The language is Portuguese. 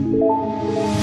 Música